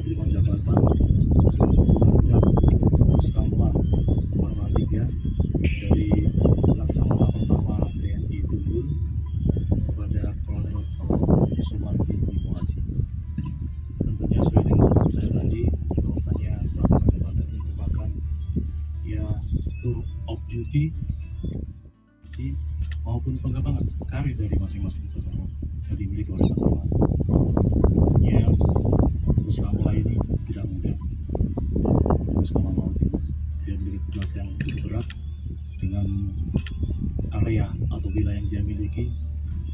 menerima jabatan Pangdam Puskamla Warna 3 dari Laksamana Pertama TNI Gugur kepada Kolonel Sumarji semakin Tentunya sesuai dengan saya tadi, bahwasanya selama jabatan ini merupakan ya tour of duty maupun pengembangan karir dari masing-masing pesawat yang dimiliki oleh teman-teman. Ya, usaha yang berat dengan area atau wilayah yang dia miliki.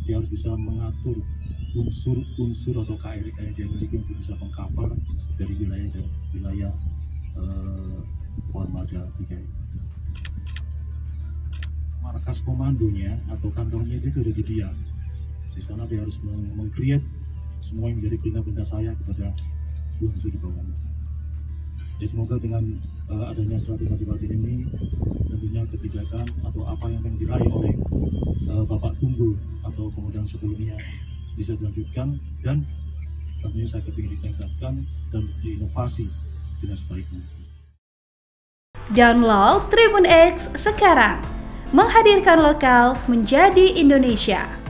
Dia harus bisa mengatur unsur-unsur atau KRI yang dia miliki untuk bisa mengcover dari wilayah dari wilayah eh, Formalda 3 ini markas komandonya atau kantornya itu sudah di dia. Di sana dia harus meng- meng-create semua yang menjadi perintah-perintah saya kepada unsur di bawahnya. Ya semoga dengan uh, adanya strategi batin ini tentunya kebijakan atau apa yang akan diraih oleh uh, Bapak Tunggul atau kemudian sebelumnya bisa dilanjutkan dan tentunya saya kepingin ditingkatkan dan diinovasi dengan sebaik. Download Tribun X sekarang. Menghadirkan lokal menjadi Indonesia.